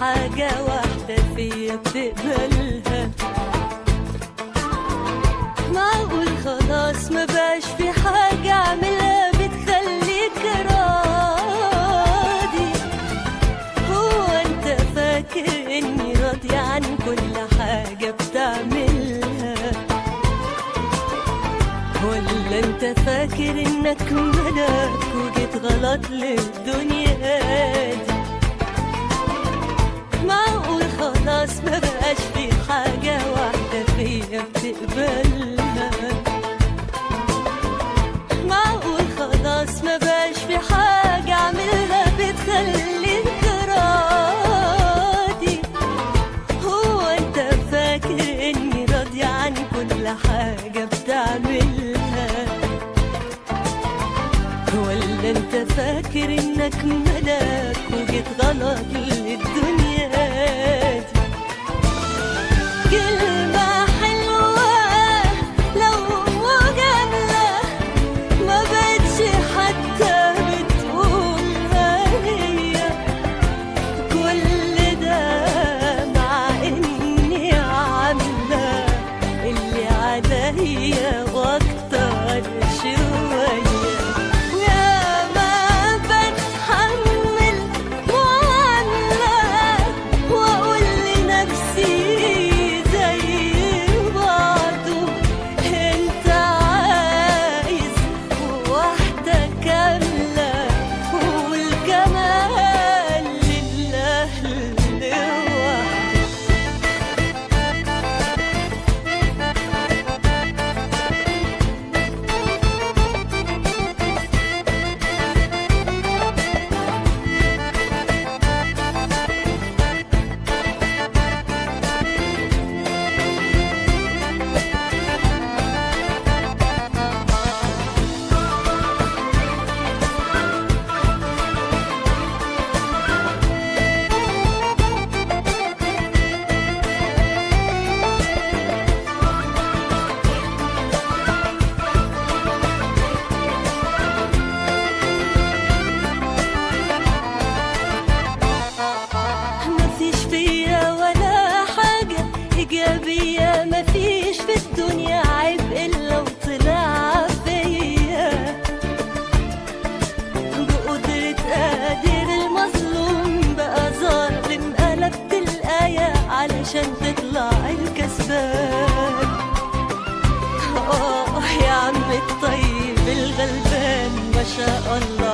حاجة واحدة فيا بتقبلها معقول خلاص ما بقاش في حاجة أعملها بتخليك راضي. هو أنت فاكر إني راضية عن كل حاجة بتعملها؟ ولا أنت فاكر إنك ملاك وجيت غلط للدنيا؟ معقول خلاص حاجة بتخليك راضي هو أنت فاكر إني راضية عن كل حاجة بتعملها ولا أنت فاكر إنك ملاك وجيت غلط للدنيا. عشان تطلع الكسبان. آه يا عم الطيب الغلبان ما شاء الله.